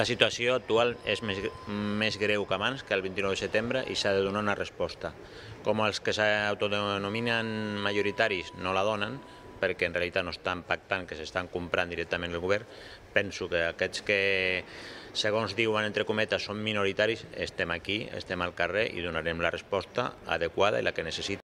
La situació actual és més, més greu que abans, que el 29 de setembre, i s'ha de donar una resposta. Com els que s'autodenominen majoritaris no la donen, perquè en realitat no estan pactant, que s'estan comprant directament el govern, penso que aquests que, segons diuen, entre cometes, són minoritaris, estem aquí, estem al carrer i donarem la resposta adequada i la que necessita.